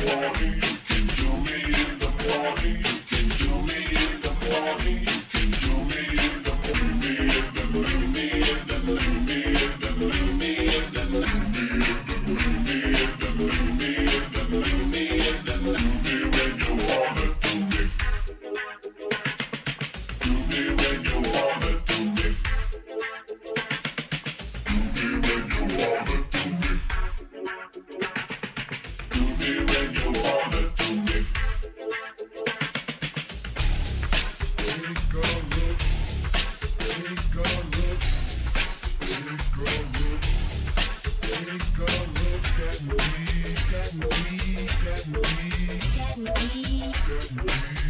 Get get me.